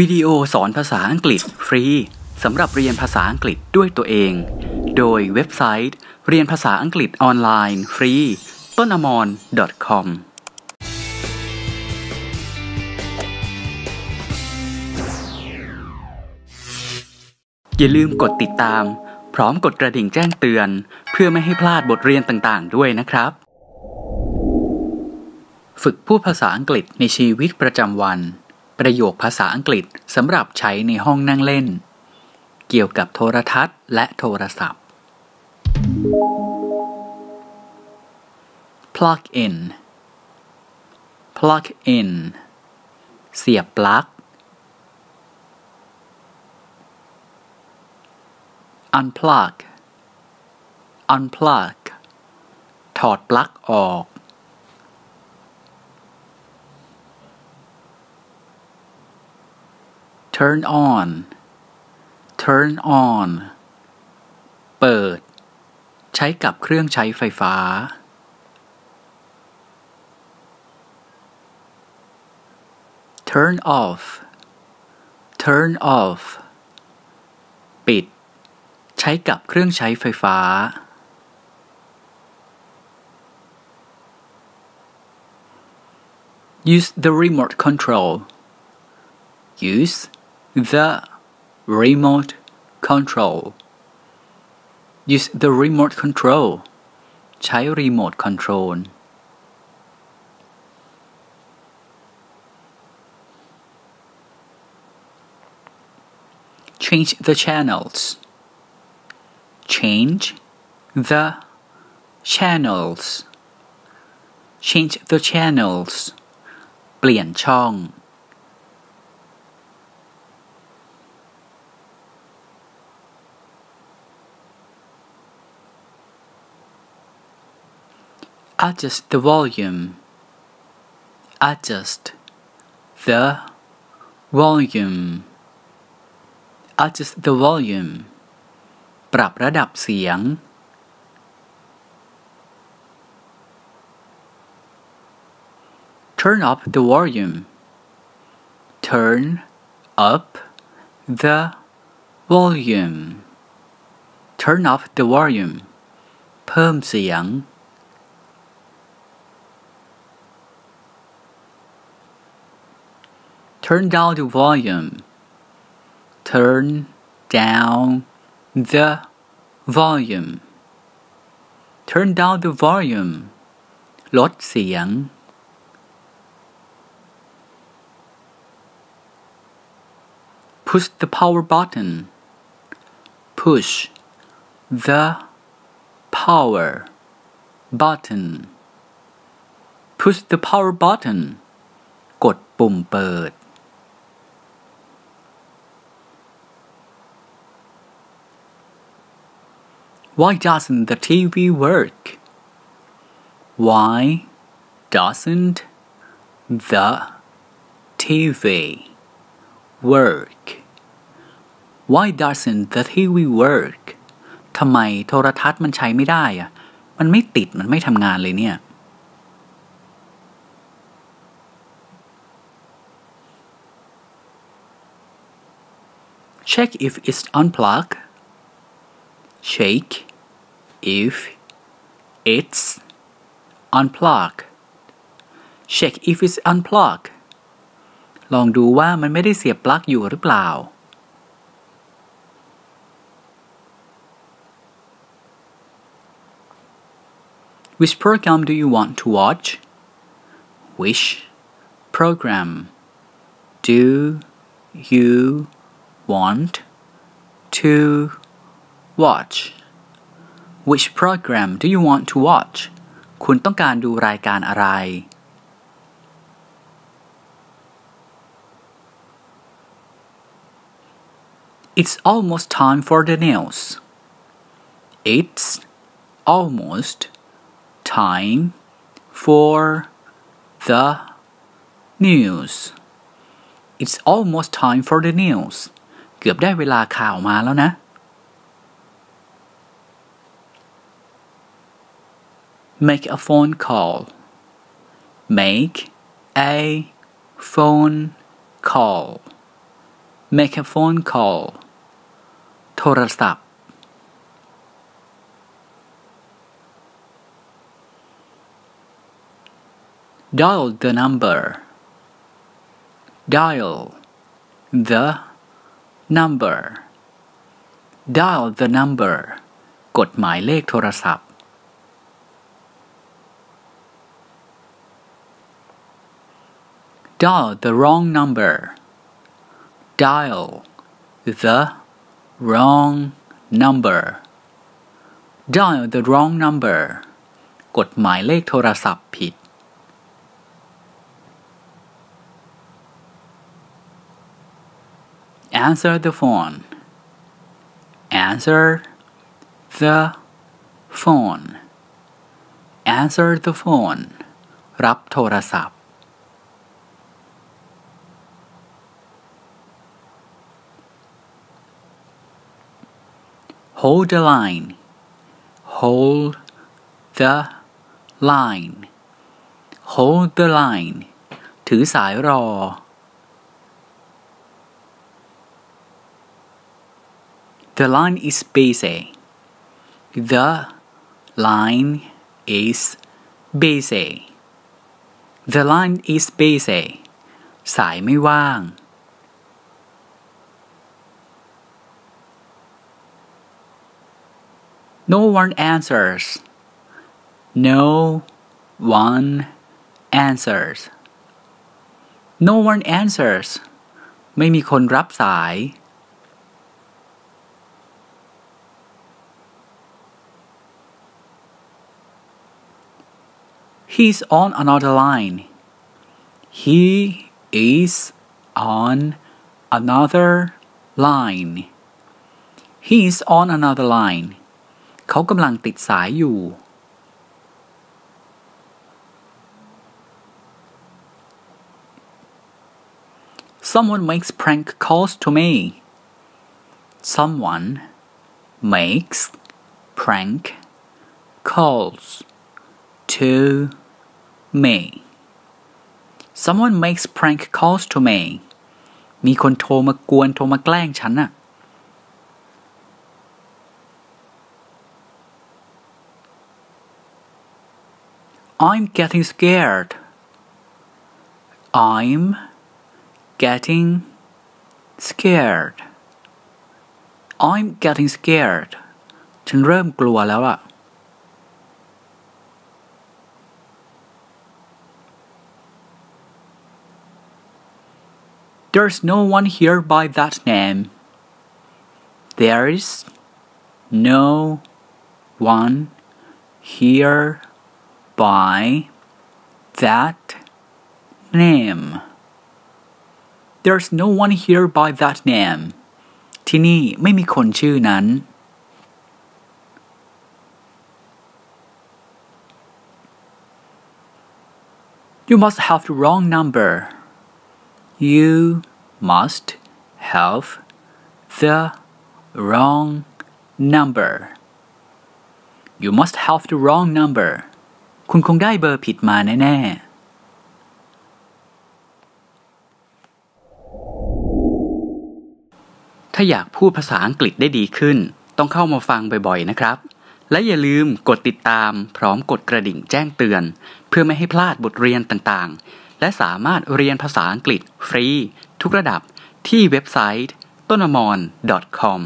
วิดีโอสอนภาษาอังกฤษฟรีสำหรับเรียนภาษาอังกฤษด้วยตัวเอง โดยเว็บไซต์ เรียนภาษาอังกฤษออนไลน์ฟรี ต้นอมร .com อย่าลืมกดติดตาม พร้อมกดกระดิ่งแจ้งเตือน เพื่อไม่ให้พลาดบทเรียนต่างๆ ด้วยนะครับ ฝึกพูดภาษาอังกฤษในชีวิตประจำวัน ประโยคภาษาอังกฤษสำหรับใช้ในห้องนั่งเล่น เกี่ยวกับโทรทัศน์และโทรศัพท์ plug in plug in เสียบปลั๊ก unplug unplug ถอดปลั๊กออก turn on turn on เปิด ใช้กับเครื่องใช้ไฟฟ้า turn off turn off ปิด ใช้กับเครื่องใช้ไฟฟ้า use the remote control use the remote control use the remote control ใช้รีโมทคอนโทรล change the channels change the channels change the channels เปลี่ยนช่อง adjust the volume adjust the volume adjust the volume ปรับระดับเสียง turn up the volume turn up the volume turn up the volume เพิ่มเสียง turn down the volume turn down the volume turn down the volume ลดเสียง push the power button push the power button push the power button กดปุ่มเปิด Why doesn't the TV work? Why doesn't the TV work? Why doesn't the TV work? ทำไมโทรทัศน์มันใช้ไม่ได้อะมันไม่ติดมันไม่ทำงานเลยเนี่ย Check if it's unplugged shake if it's unplugged check if it's unplugged ลองดูว่ามันไม่ได้เสียบปลั๊กอยู่หรือเปล่า Which program do you want to watch? Which program do you want to watch Which program do you want to watch คุณต้องการดูรายการอะไร It's almost time for the news. It's almost time for the news. It's almost time for the news. เกือบได้เวลาข่าวมาแล้วนะ Make a phone call. Make a phone call. make a phone call โทรศัพท์ dial the number dial the number dial the number กดหมายเลขโทรศัพท์ dial the wrong number dial the wrong number dial the wrong number กดหมายเลขโทรศัพท์ผิด answer the phone answer the phone answer the phone รับโทรศัพท์ hold the line hold the line hold the line ถือสายรอ The line is busy. The line is busy. The line is busy. สายไม่ว่าง No one answers. No one answers. No one answers. ไม่มีคนรับสาย He's on another line. He is on another line. He's on another line. เขากำลังติดสายอยู่ Someone makes prank calls to me. Someone makes prank calls to me. Someone makes prank calls to me. มีคนโทรมากวนโทรมาแกล้งฉันน่ะ I'm getting scared. I'm getting scared. I'm getting scared. ฉันเริ่มกลัวแล้วอะ There's no one here by that name. There is no one here by that name. There's no one here by that name. ที่นี่ไม่มีคนชื่อนั้น You must have the wrong number. You must have the wrong number. You must have the wrong number. คุณคงได้เบอร์ผิดมาแน่ ๆถ้าอยากพูดภาษาอังกฤษได้ดีขึ้น ต้องเข้ามาฟังบ่อยๆนะครับ และอย่าลืมกดติดตามพร้อมกดกระดิ่งแจ้งเตือน เพื่อไม่ให้พลาดบทเรียนต่างๆ และสามารถเรียนภาษาอังกฤษฟรี ทุกระดับที่เว็บไซต์ต้นมอน .com